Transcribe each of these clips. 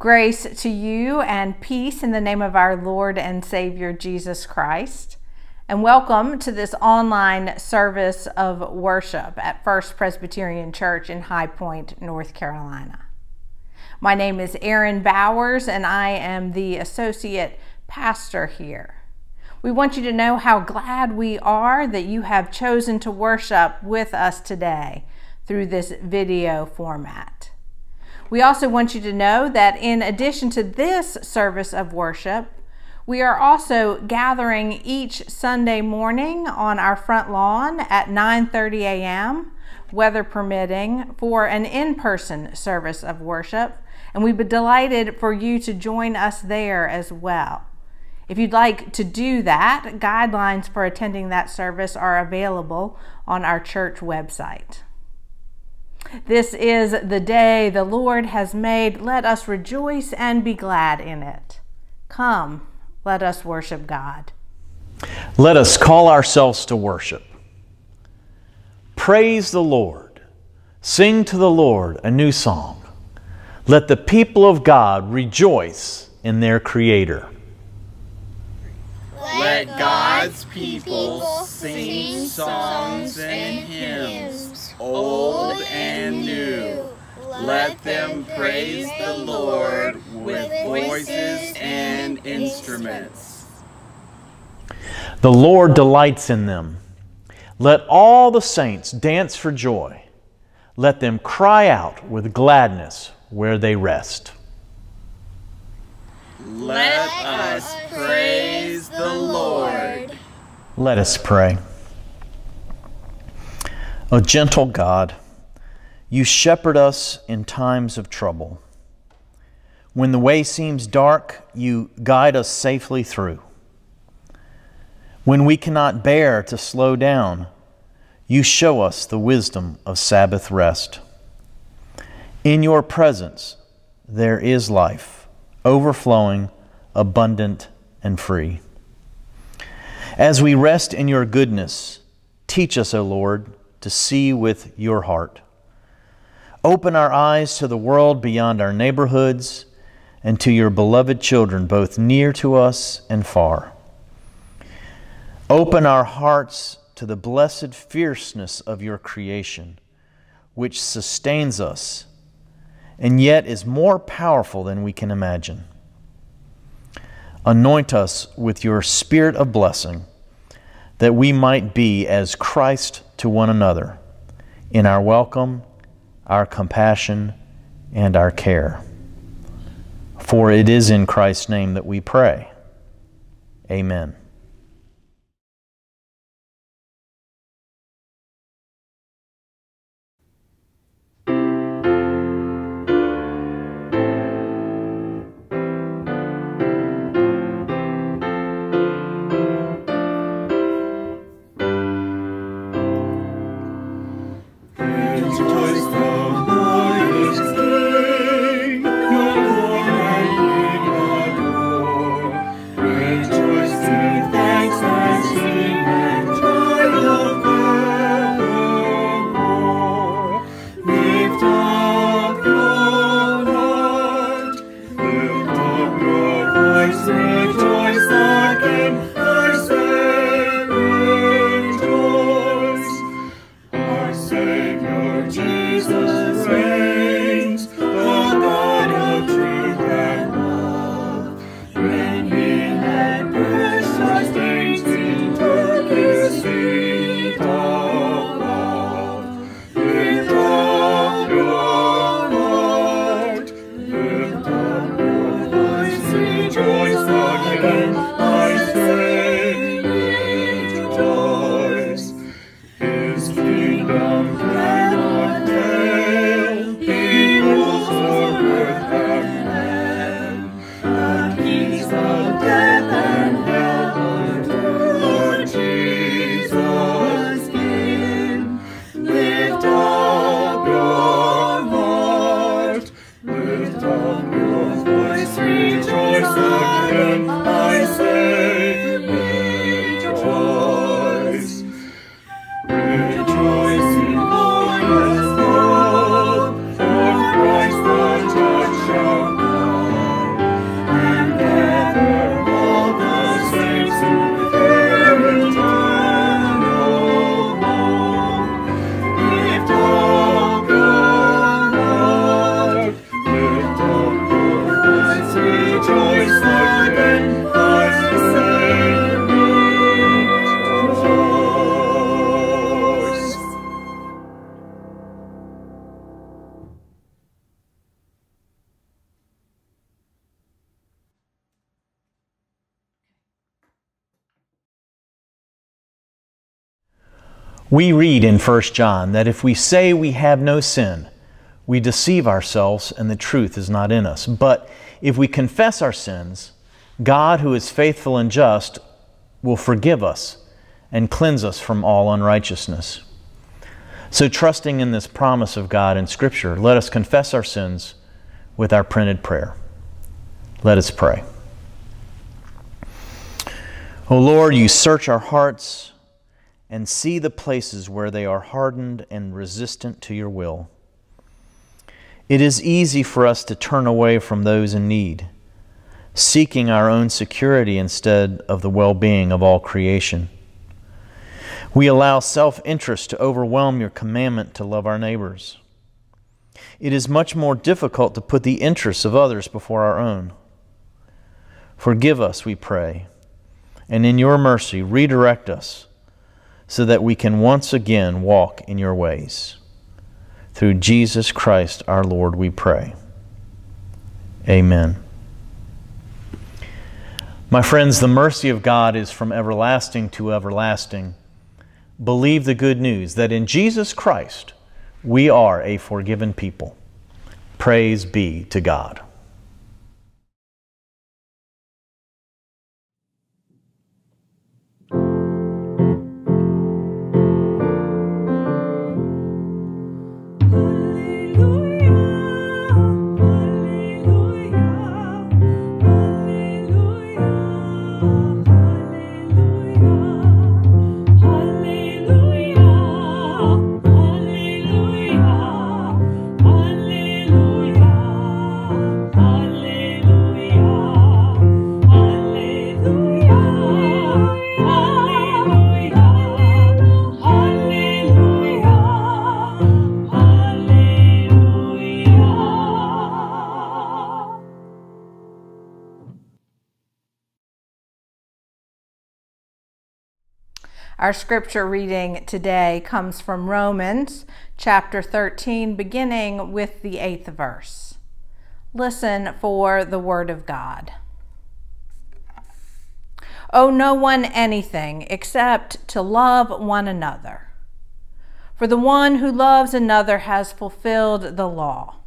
Grace to you and peace in the name of our Lord and Savior Jesus Christ. And welcome to this online service of worship at First Presbyterian Church in High Point, North Carolina. My name is Erin Bowers, and I am the associate pastor here. We want you to know how glad we are that you have chosen to worship with us today through this video format. We also want you to know that in addition to this service of worship, we are also gathering each Sunday morning on our front lawn at 9:30 a.m., weather permitting, for an in-person service of worship, and we'd be delighted for you to join us there as well. If you'd like to do that, guidelines for attending that service are available on our church website. This is the day the Lord has made. Let us rejoice and be glad in it. Come, let us worship God. Let us call ourselves to worship. Praise the Lord. Sing to the Lord a new song. Let the people of God rejoice in their Creator. Let God's people sing songs and hymns, old and new. Let them praise the Lord with voices and instruments. The Lord delights in them. Let all the saints dance for joy. Let them cry out with gladness where they rest. Let us praise the Lord. Let us pray. O gentle God, you shepherd us in times of trouble. When the way seems dark, you guide us safely through. When we cannot bear to slow down, you show us the wisdom of Sabbath rest. In your presence, there is life, overflowing, abundant, and free. As we rest in your goodness, teach us, O Lord, to see with your heart. Open our eyes to the world beyond our neighborhoods and to your beloved children, both near to us and far. Open our hearts to the blessed fierceness of your creation, which sustains us and yet is more powerful than we can imagine. Anoint us with your spirit of blessing, that we might be as Christ to one another in our welcome, our compassion, and our care. For it is in Christ's name that we pray. Amen. from 1 John that if we say we have no sin, we deceive ourselves and the truth is not in us. But if we confess our sins, God, who is faithful and just, will forgive us and cleanse us from all unrighteousness. So, trusting in this promise of God in Scripture, let us confess our sins with our printed prayer. Let us pray. O Lord, you search our hearts and see the places where they are hardened and resistant to your will. It is easy for us to turn away from those in need, seeking our own security instead of the well being of all creation. We allow self interest to overwhelm your commandment to love our neighbors. It is much more difficult to put the interests of others before our own. Forgive us, we pray, and in your mercy, redirect us so that we can once again walk in your ways. Through Jesus Christ our Lord, we pray. Amen. My friends, the mercy of God is from everlasting to everlasting. Believe the good news that in Jesus Christ we are a forgiven people. Praise be to God. Our scripture reading today comes from Romans chapter 13, beginning with the eighth verse. Listen for the word of God. Owe no one anything except to love one another. For the one who loves another has fulfilled the law.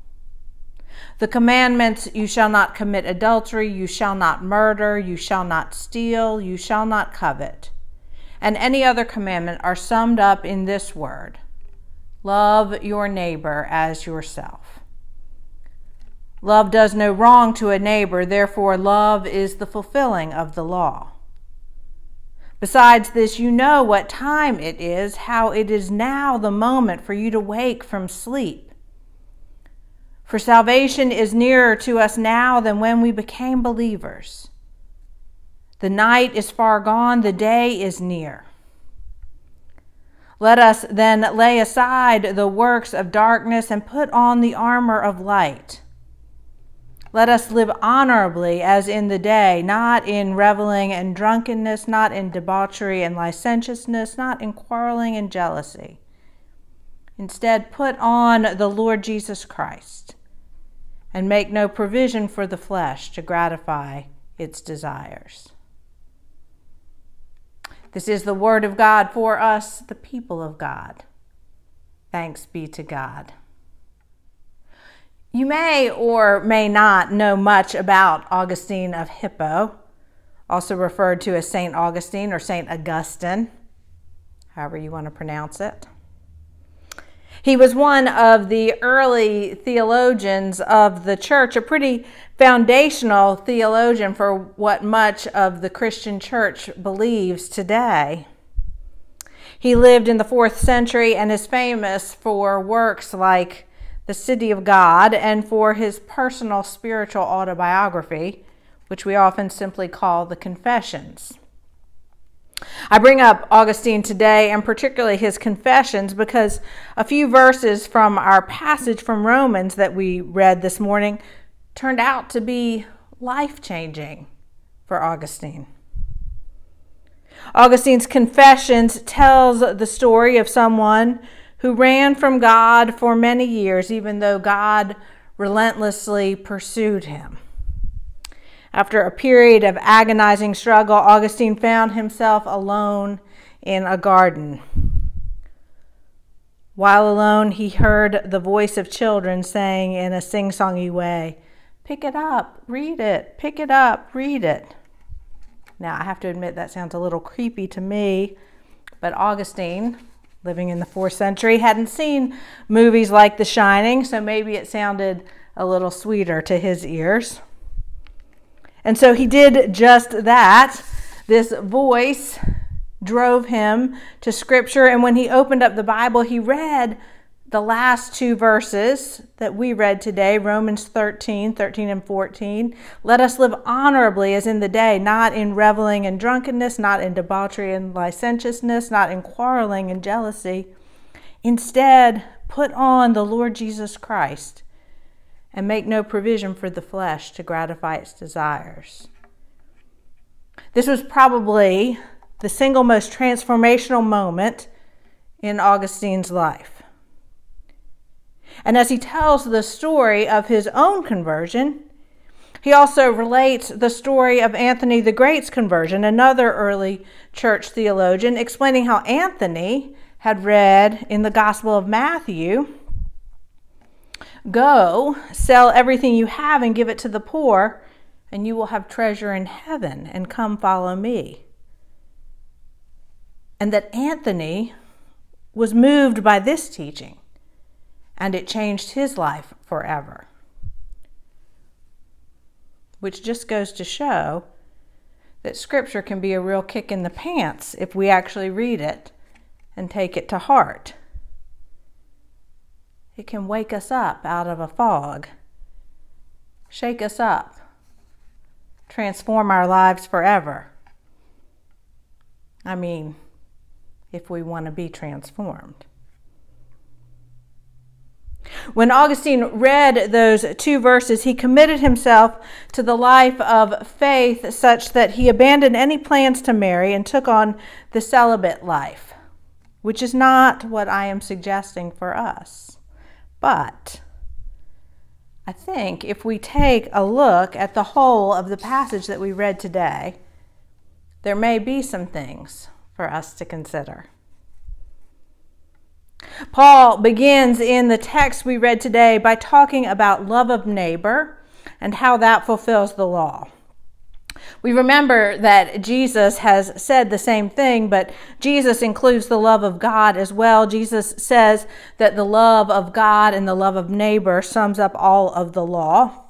The commandments you shall not commit adultery, you shall not murder, you shall not steal, you shall not covet and any other commandment are summed up in this word love your neighbor as yourself. Love does no wrong to a neighbor, therefore, love is the fulfilling of the law. Besides this, you know what time it is, how it is now the moment for you to wake from sleep. For salvation is nearer to us now than when we became believers. The night is far gone, the day is near. Let us then lay aside the works of darkness and put on the armor of light. Let us live honorably as in the day, not in reveling and drunkenness, not in debauchery and licentiousness, not in quarreling and jealousy. Instead, put on the Lord Jesus Christ and make no provision for the flesh to gratify its desires. This is the word of God for us, the people of God. Thanks be to God. You may or may not know much about Augustine of Hippo, also referred to as St. Augustine or St. Augustine, however you want to pronounce it. He was one of the early theologians of the church, a pretty foundational theologian for what much of the Christian church believes today. He lived in the fourth century and is famous for works like The City of God and for his personal spiritual autobiography, which we often simply call the Confessions. I bring up Augustine today and particularly his confessions because a few verses from our passage from Romans that we read this morning turned out to be life changing for Augustine. Augustine's confessions tells the story of someone who ran from God for many years even though God relentlessly pursued him. After a period of agonizing struggle, Augustine found himself alone in a garden, While alone, he heard the voice of children saying in a sing songy way, Pick it up, read it, pick it up, read it. Now, I have to admit that sounds a little creepy to me, but Augustine, living in the fourth century, hadn't seen movies like The Shining, so maybe it sounded a little sweeter to his ears. And so he did just that. This voice drove him to Scripture, and when he opened up the Bible, he read the last two verses that we read today, Romans 13, 13 and 14. Let us live honorably as in the day, not in reveling and drunkenness, not in debauchery and licentiousness, not in quarreling and jealousy. Instead, put on the Lord Jesus Christ and make no provision for the flesh to gratify its desires. This was probably the single most transformational moment in Augustine's life. And as he tells the story of his own conversion, he also relates the story of Anthony the Great's conversion, another early church theologian, explaining how Anthony had read in the Gospel of Matthew Go, sell everything you have and give it to the poor, and you will have treasure in heaven, and come follow me. And that Anthony was moved by this teaching and it changed his life forever. Which just goes to show that Scripture can be a real kick in the pants if we actually read it and take it to heart. It can wake us up out of a fog, shake us up, transform our lives forever. I mean, if we want to be transformed. When Augustine read those two verses, he committed himself to the life of faith such that he abandoned any plans to marry and took on the celibate life, which is not what I am suggesting for us. But I think if we take a look at the whole of the passage that we read today, there may be some things for us to consider. Paul begins in the text we read today by talking about love of neighbor and how that fulfills the law. We remember that Jesus has said the same thing, but Jesus includes the love of God as well. Jesus says that the love of God and the love of neighbor sums up all of the law.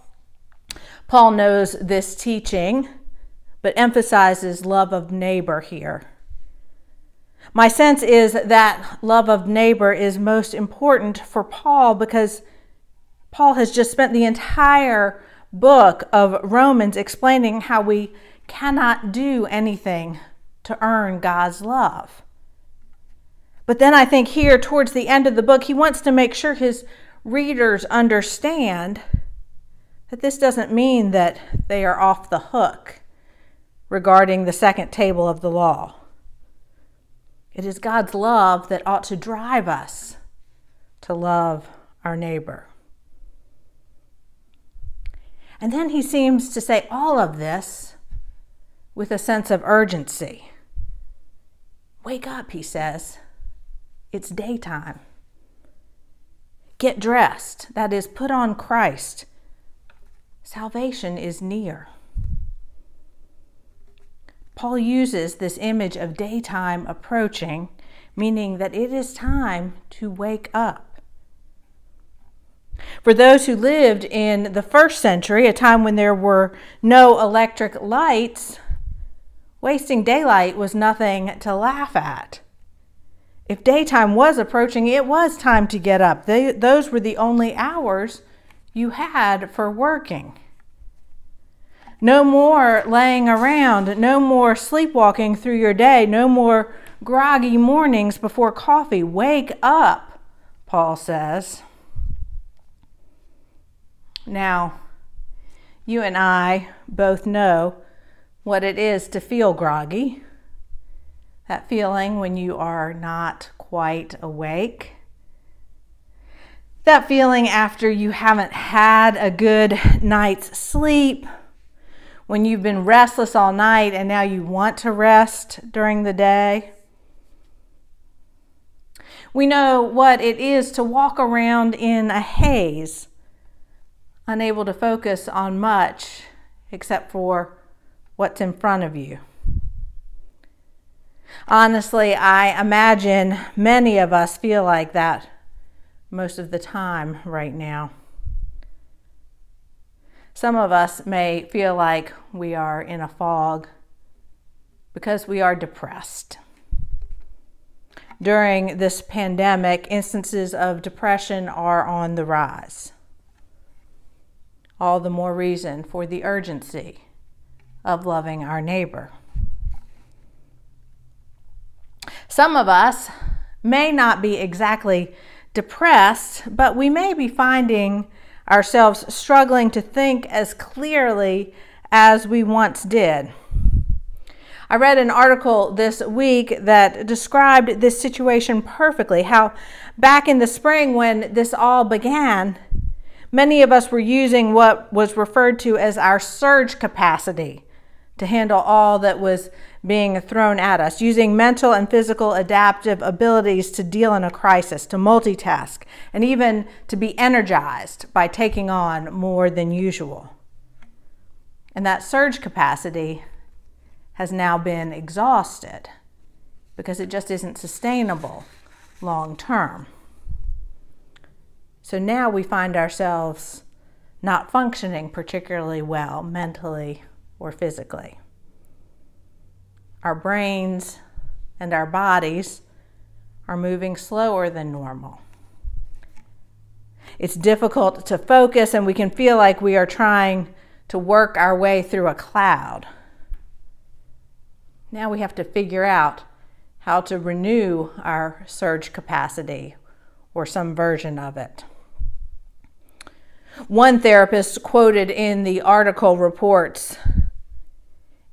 Paul knows this teaching, but emphasizes love of neighbor here. My sense is that love of neighbor is most important for Paul because Paul has just spent the entire book of Romans explaining how we cannot do anything to earn God's love. But then I think here, towards the end of the book, he wants to make sure his readers understand that this doesn't mean that they are off the hook regarding the second table of the law. It is God's love that ought to drive us to love our neighbor. And then he seems to say all of this with a sense of urgency. Wake up, he says. It's daytime. Get dressed, that is, put on Christ. Salvation is near. Paul uses this image of daytime approaching, meaning that it is time to wake up. For those who lived in the first century, a time when there were no electric lights, wasting daylight was nothing to laugh at. If daytime was approaching, it was time to get up. They, those were the only hours you had for working. No more laying around, no more sleepwalking through your day, no more groggy mornings before coffee. Wake up, Paul says. Now, you and I both know what it is to feel groggy. That feeling when you are not quite awake. That feeling after you haven't had a good night's sleep when you've been restless all night and now you want to rest during the day. We know what it is to walk around in a haze, unable to focus on much except for what's in front of you. Honestly, I imagine many of us feel like that most of the time right now. Some of us may feel like we are in a fog because we are depressed. During this pandemic, instances of depression are on the rise. All the more reason for the urgency of loving our neighbor. Some of us may not be exactly depressed, but we may be finding ourselves struggling to think as clearly as we once did. I read an article this week that described this situation perfectly how back in the spring when this all began, many of us were using what was referred to as our surge capacity to handle all that was being thrown at us, using mental and physical adaptive abilities to deal in a crisis, to multitask, and even to be energized by taking on more than usual. And that surge capacity has now been exhausted because it just isn't sustainable long term. So now we find ourselves not functioning particularly well mentally or physically. Our brains and our bodies are moving slower than normal. It's difficult to focus, and we can feel like we are trying to work our way through a cloud. Now we have to figure out how to renew our surge capacity or some version of it. One therapist quoted in the article reports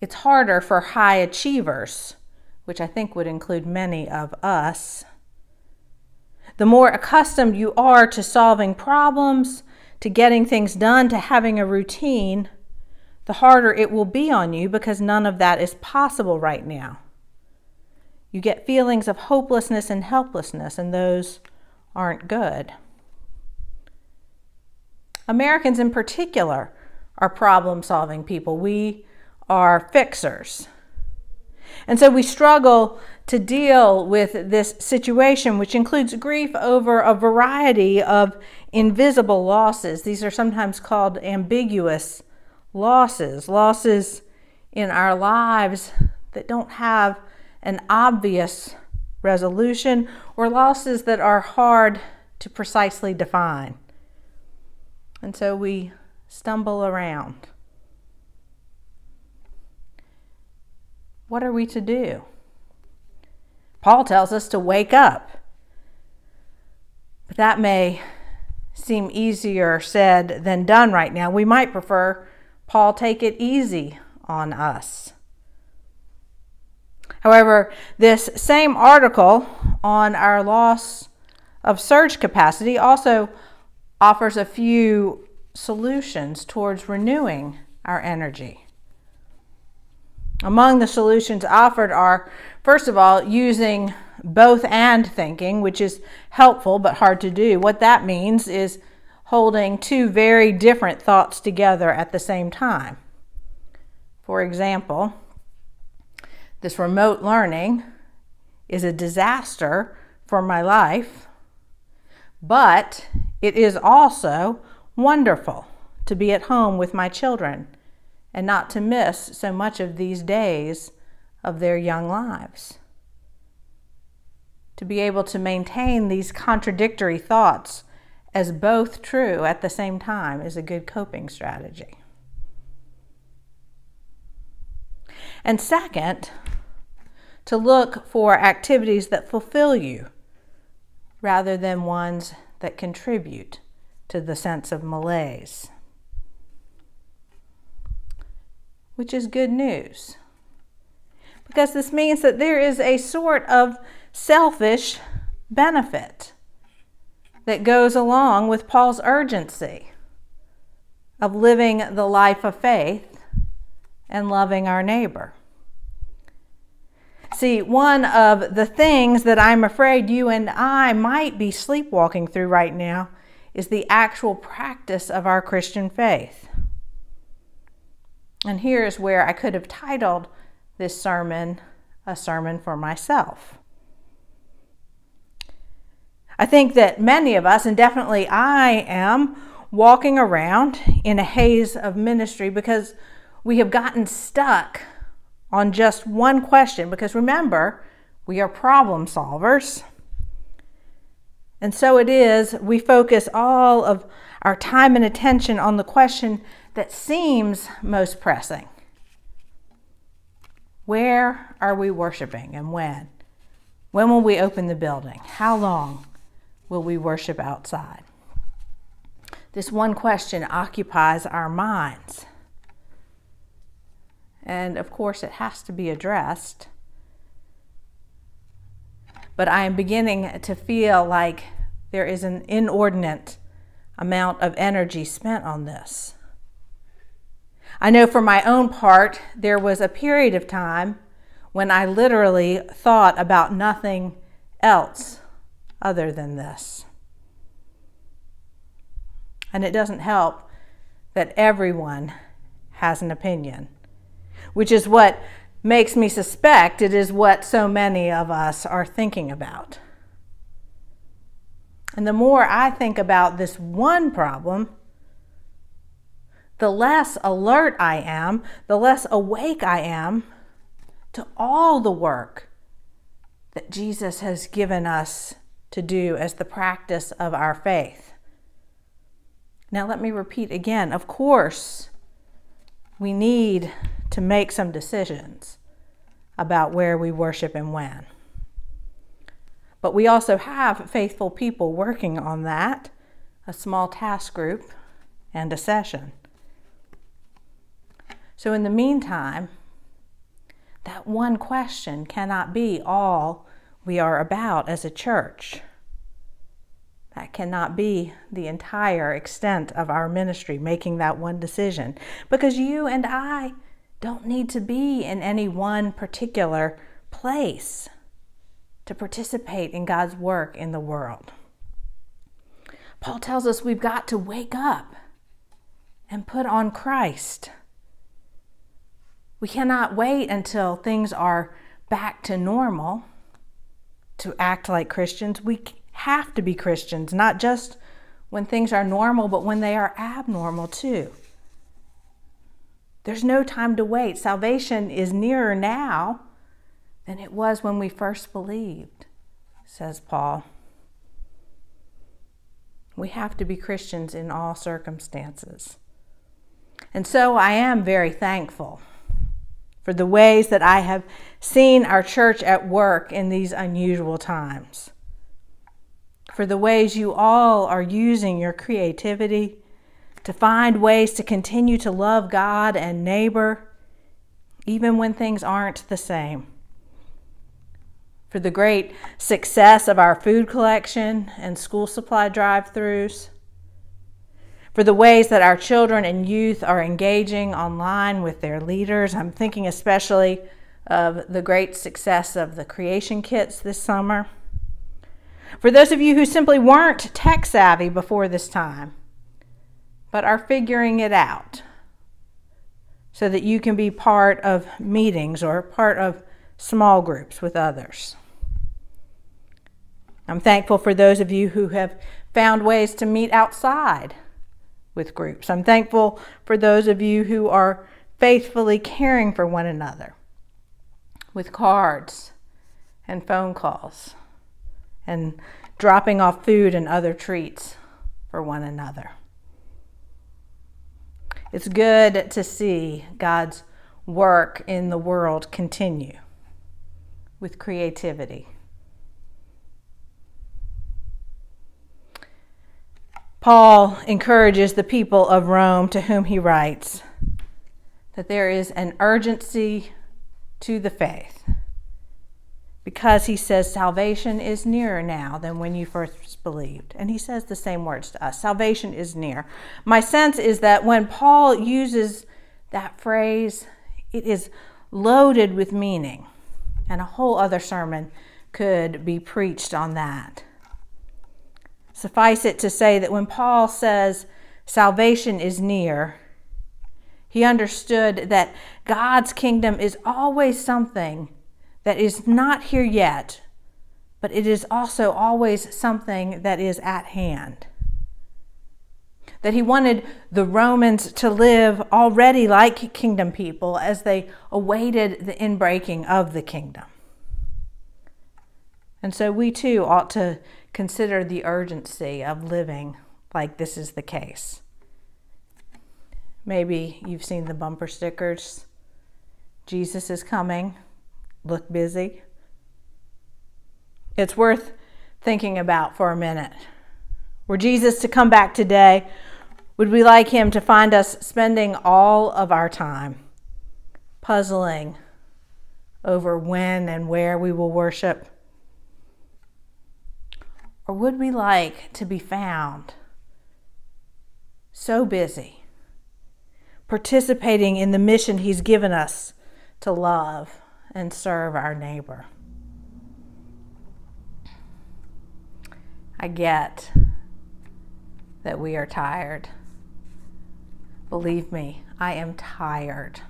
it's harder for high achievers, which I think would include many of us. The more accustomed you are to solving problems, to getting things done, to having a routine, the harder it will be on you because none of that is possible right now. You get feelings of hopelessness and helplessness, and those aren't good. Americans, in particular, are problem solving people. We are fixers. And so we struggle to deal with this situation, which includes grief over a variety of invisible losses. These are sometimes called ambiguous losses, losses in our lives that don't have an obvious resolution, or losses that are hard to precisely define. And so we stumble around. What are we to do? Paul tells us to wake up. But that may seem easier said than done right now. We might prefer Paul take it easy on us. However, this same article on our loss of surge capacity also offers a few solutions towards renewing our energy. Among the solutions offered are, first of all, using both and thinking, which is helpful but hard to do. What that means is holding two very different thoughts together at the same time. For example, this remote learning is a disaster for my life, but it is also wonderful to be at home with my children and not to miss so much of these days of their young lives. To be able to maintain these contradictory thoughts as both true at the same time is a good coping strategy. And second, to look for activities that fulfill you rather than ones that contribute to the sense of malaise. Which is good news. Because this means that there is a sort of selfish benefit that goes along with Paul's urgency of living the life of faith and loving our neighbor. See, one of the things that I'm afraid you and I might be sleepwalking through right now is the actual practice of our Christian faith. And here's where I could have titled this sermon a sermon for myself. I think that many of us, and definitely I am, walking around in a haze of ministry because we have gotten stuck on just one question. Because remember, we are problem solvers. And so it is, we focus all of our time and attention on the question that seems most pressing Where are we worshiping and when? When will we open the building? How long will we worship outside? This one question occupies our minds. And of course, it has to be addressed. But I am beginning to feel like there is an inordinate amount of energy spent on this. I know for my own part, there was a period of time when I literally thought about nothing else other than this. And it doesn't help that everyone has an opinion, which is what makes me suspect it is what so many of us are thinking about. And the more I think about this one problem, the less alert I am, the less awake I am to all the work that Jesus has given us to do as the practice of our faith. Now, let me repeat again. Of course, we need to make some decisions about where we worship and when. But we also have faithful people working on that a small task group and a session. So, in the meantime, that one question cannot be all we are about as a church. That cannot be the entire extent of our ministry, making that one decision. Because you and I don't need to be in any one particular place to participate in God's work in the world. Paul tells us we've got to wake up and put on Christ. We cannot wait until things are back to normal to act like Christians. We have to be Christians, not just when things are normal, but when they are abnormal too. There's no time to wait. Salvation is nearer now than it was when we first believed, says Paul. We have to be Christians in all circumstances. And so I am very thankful for the ways that I have seen our church at work in these unusual times, for the ways you all are using your creativity to find ways to continue to love God and neighbor, even when things aren't the same. For the great success of our food collection and school supply drive throughs for the ways that our children and youth are engaging online with their leaders. I'm thinking especially of the great success of the creation kits this summer. For those of you who simply weren't tech savvy before this time, but are figuring it out so that you can be part of meetings or part of small groups with others. I'm thankful for those of you who have found ways to meet outside with groups. I'm thankful for those of you who are faithfully caring for one another with cards and phone calls and dropping off food and other treats for one another. It's good to see God's work in the world continue with creativity. Paul encourages the people of Rome to whom he writes that there is an urgency to the faith because he says salvation is nearer now than when you first believed. And he says the same words to us salvation is near. My sense is that when Paul uses that phrase, it is loaded with meaning. And a whole other sermon could be preached on that. Suffice it to say that when Paul says salvation is near, he understood that God's kingdom is always something that is not here yet, but it is also always something that is at hand. That he wanted the Romans to live already like kingdom people as they awaited the inbreaking of the kingdom. And so we too ought to consider the urgency of living like this is the case. Maybe you've seen the bumper stickers. Jesus is coming. Look busy. It's worth thinking about for a minute. Were Jesus to come back today, would we like him to find us spending all of our time puzzling over when and where we will worship? Or would we like to be found so busy participating in the mission He's given us to love and serve our neighbor? I get that we are tired. Believe me, I am tired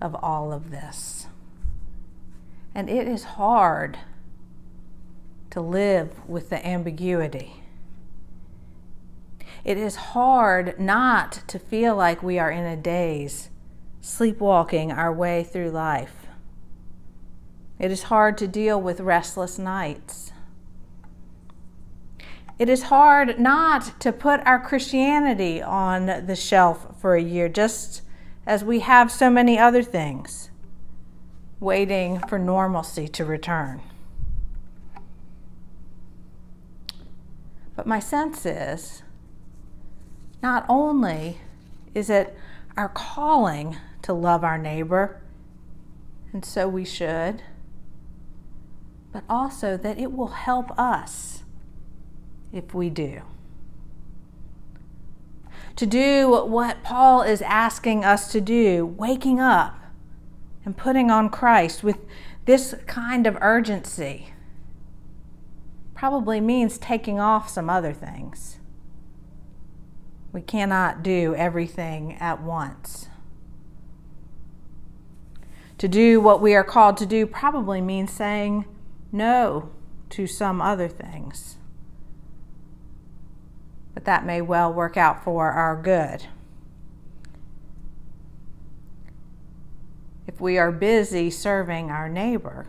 of all of this. And it is hard to live with the ambiguity. It is hard not to feel like we are in a daze, sleepwalking our way through life. It is hard to deal with restless nights. It is hard not to put our Christianity on the shelf for a year, just as we have so many other things, waiting for normalcy to return. But my sense is not only is it our calling to love our neighbor, and so we should, but also that it will help us if we do. To do what Paul is asking us to do, waking up and putting on Christ with this kind of urgency probably means taking off some other things. We cannot do everything at once. To do what we are called to do probably means saying no to some other things. But that may well work out for our good. If we are busy serving our neighbor,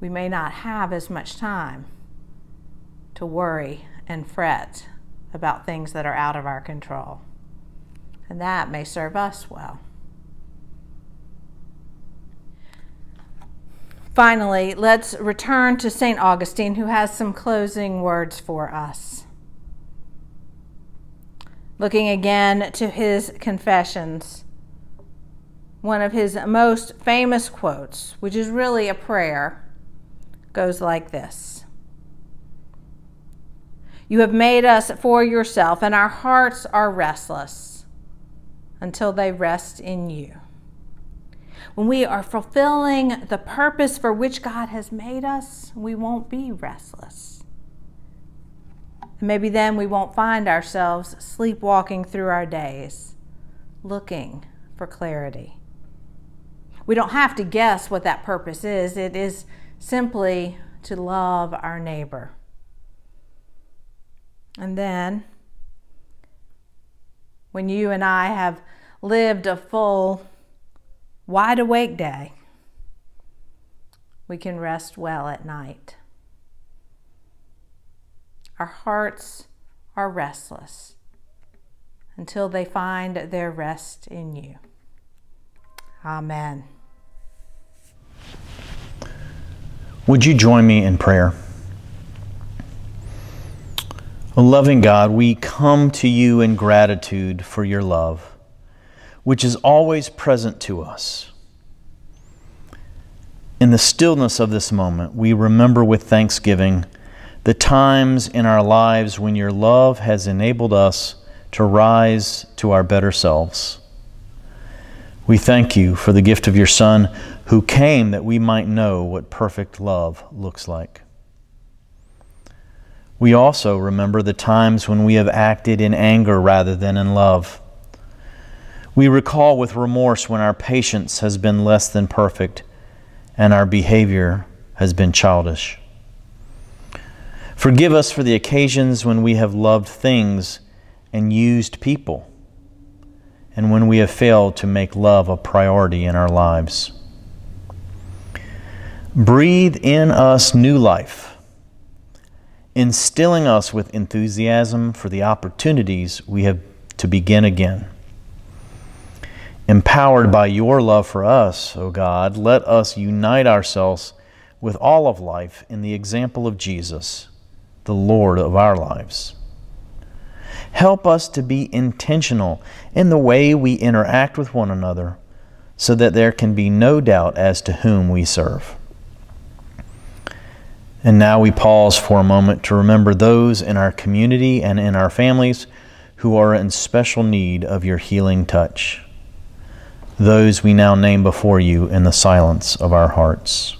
we may not have as much time to worry and fret about things that are out of our control. And that may serve us well. Finally, let's return to St. Augustine, who has some closing words for us. Looking again to his confessions one of his most famous quotes, which is really a prayer goes like this You have made us for yourself, and our hearts are restless until they rest in you. When we are fulfilling the purpose for which God has made us, we won't be restless. And maybe then we won't find ourselves sleepwalking through our days, looking for clarity. We don't have to guess what that purpose is. It is simply to love our neighbor. And then, when you and I have lived a full, wide awake day, we can rest well at night. Our hearts are restless until they find their rest in you. Amen. Would you join me in prayer? Loving God, we come to you in gratitude for your love, which is always present to us. In the stillness of this moment, we remember with thanksgiving the times in our lives when your love has enabled us to rise to our better selves. We thank you for the gift of your Son who came that we might know what perfect love looks like. We also remember the times when we have acted in anger rather than in love. We recall with remorse when our patience has been less than perfect and our behavior has been childish. Forgive us for the occasions when we have loved things and used people and when we have failed to make love a priority in our lives. Breathe in us new life, instilling us with enthusiasm for the opportunities we have to begin again. Empowered by your love for us, O God, let us unite ourselves with all of life in the example of Jesus, the Lord of our lives. Help us to be intentional in the way we interact with one another so that there can be no doubt as to whom we serve. And now we pause for a moment to remember those in our community and in our families who are in special need of your healing touch. Those we now name before you in the silence of our hearts.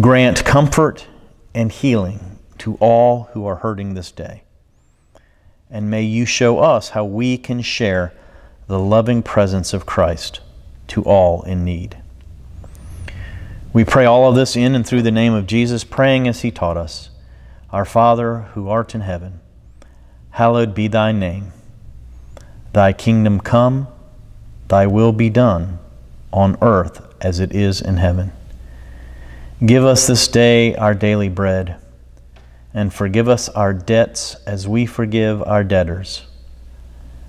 Grant comfort and healing to all who are hurting this day. And may you show us how we can share the loving presence of Christ to all in need. We pray all of this in and through the name of Jesus, praying as he taught us Our Father, who art in heaven, hallowed be thy name. Thy kingdom come, thy will be done, on earth as it is in heaven. Give us this day our daily bread and forgive us our debts as we forgive our debtors.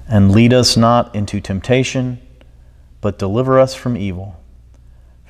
And lead us not into temptation, but deliver us from evil.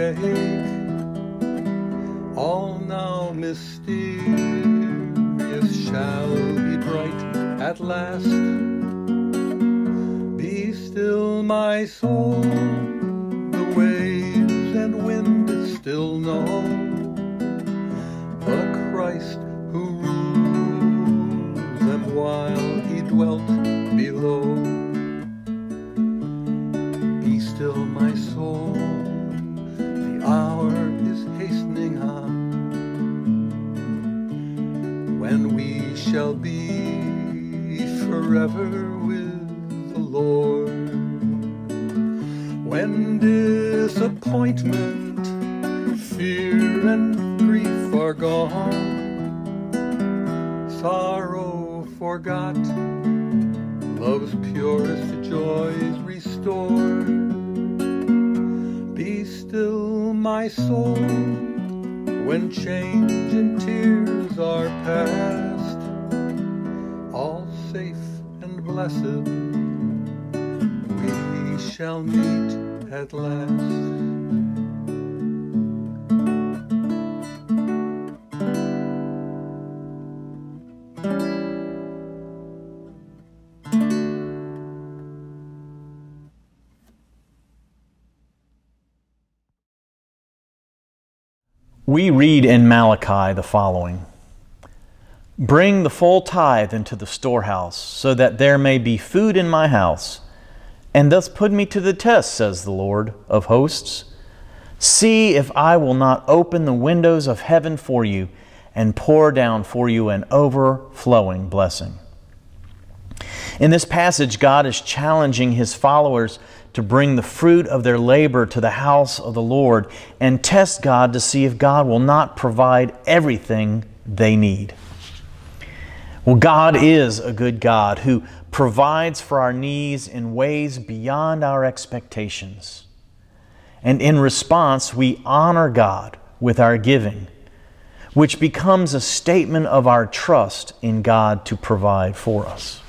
shake. All now mysterious shall be bright at last. Be still, my soul, the waves and wind still know. forever with the Lord. When disappointment, fear, and grief are gone, sorrow forgot, love's purest joy is restored. Be still, my soul, when change and tears are past blessed we shall meet at last. We read in Malachi the following. Bring the full tithe into the storehouse, so that there may be food in my house, and thus put me to the test, says the Lord of hosts. See if I will not open the windows of heaven for you and pour down for you an overflowing blessing. In this passage, God is challenging his followers to bring the fruit of their labor to the house of the Lord and test God to see if God will not provide everything they need. Well, God is a good God who provides for our needs in ways beyond our expectations. And in response, we honor God with our giving, which becomes a statement of our trust in God to provide for us.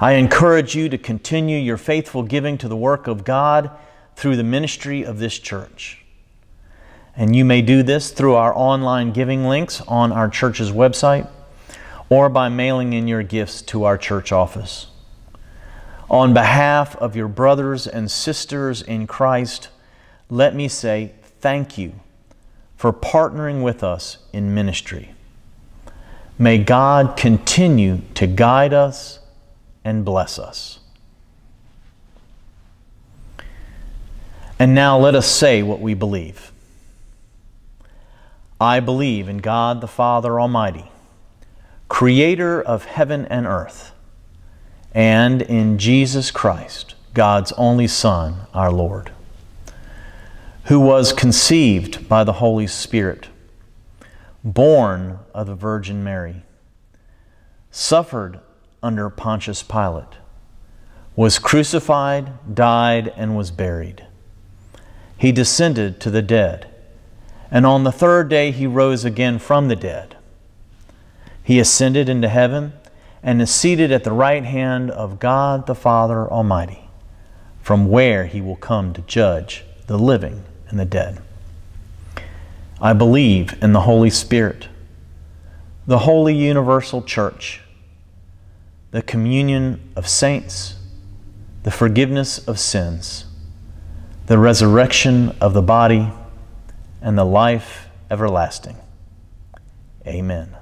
I encourage you to continue your faithful giving to the work of God through the ministry of this church. And you may do this through our online giving links on our church's website or by mailing in your gifts to our church office. On behalf of your brothers and sisters in Christ, let me say thank you for partnering with us in ministry. May God continue to guide us and bless us. And now let us say what we believe. I believe in God the Father Almighty, creator of heaven and earth, and in Jesus Christ, God's only Son, our Lord, who was conceived by the Holy Spirit, born of the Virgin Mary, suffered under Pontius Pilate, was crucified, died, and was buried. He descended to the dead, and on the third day he rose again from the dead. He ascended into heaven and is seated at the right hand of God the Father Almighty, from where he will come to judge the living and the dead. I believe in the Holy Spirit, the holy universal church the communion of saints, the forgiveness of sins, the resurrection of the body, and the life everlasting. Amen.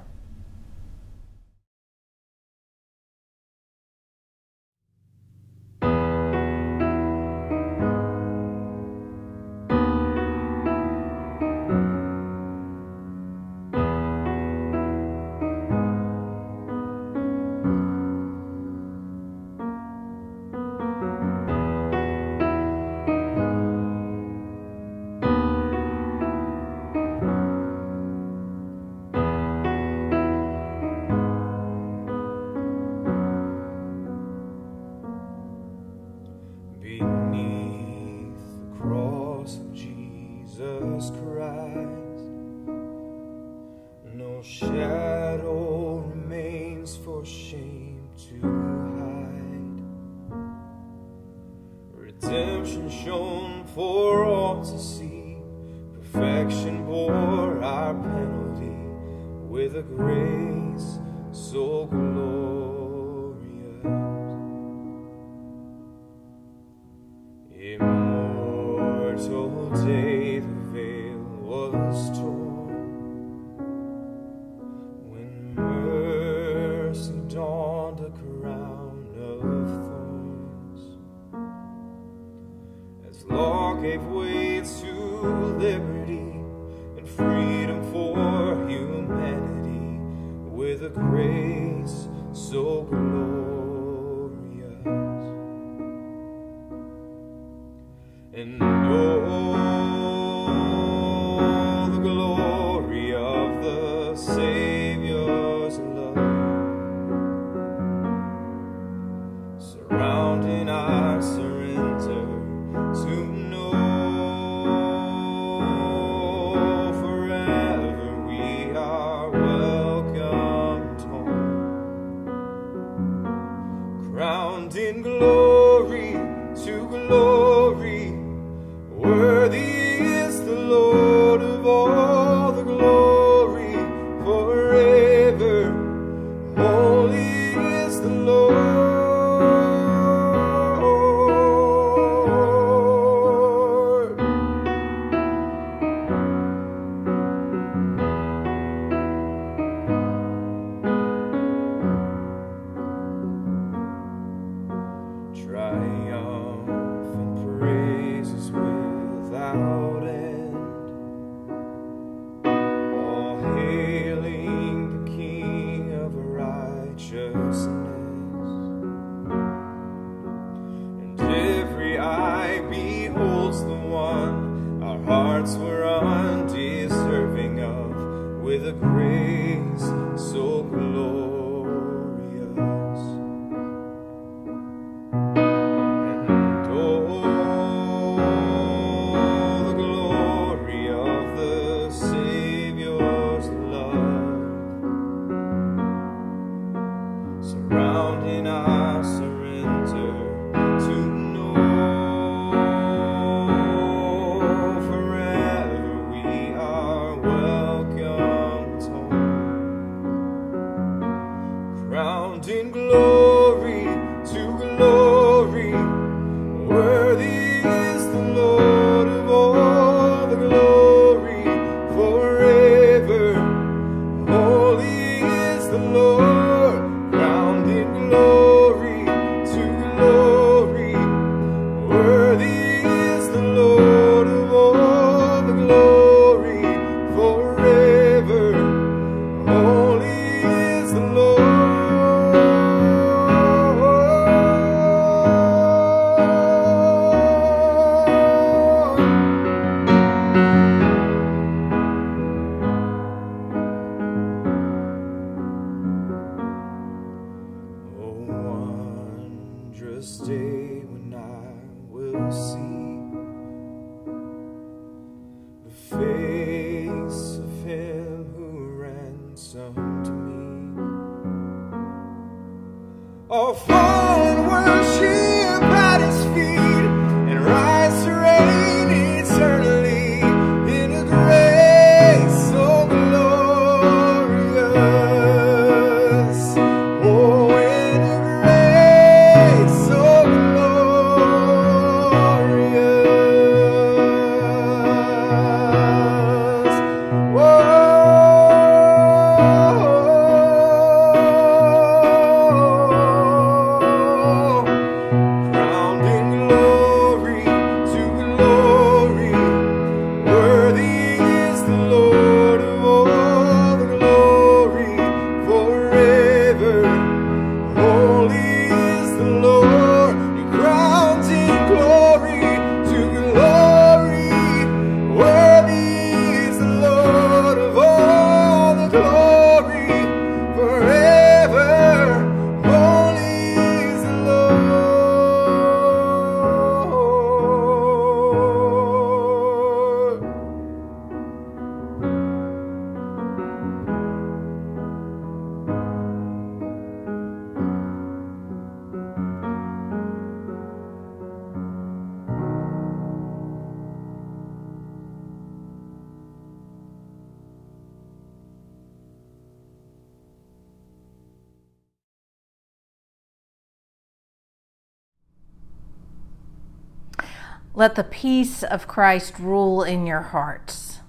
Let the peace of Christ rule in your hearts.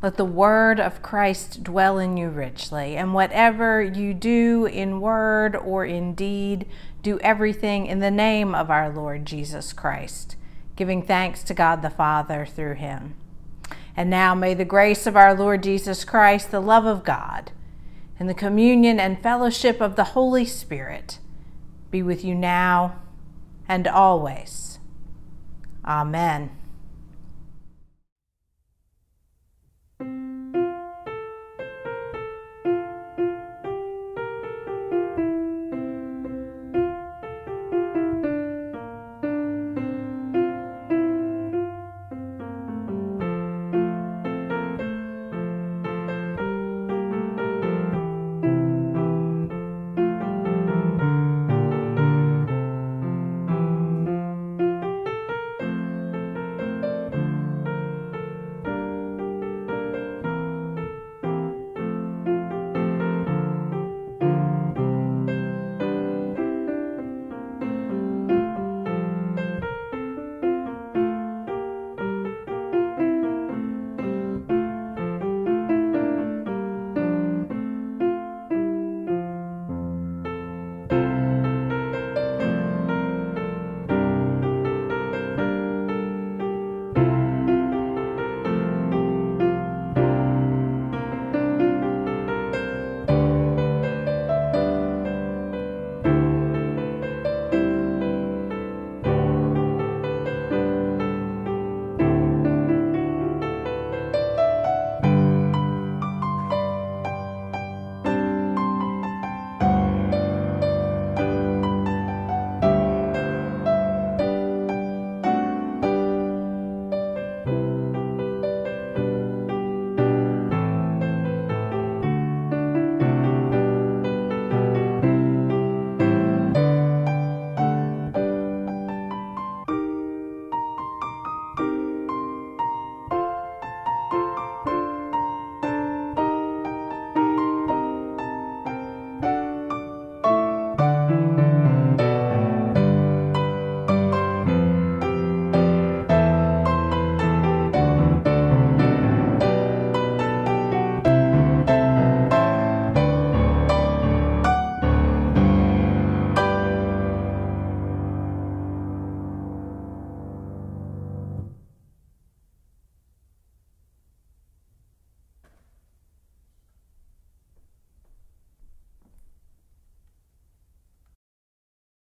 Let the word of Christ dwell in you richly. And whatever you do in word or in deed, do everything in the name of our Lord Jesus Christ, giving thanks to God the Father through him. And now may the grace of our Lord Jesus Christ, the love of God, and the communion and fellowship of the Holy Spirit be with you now and always. Amen.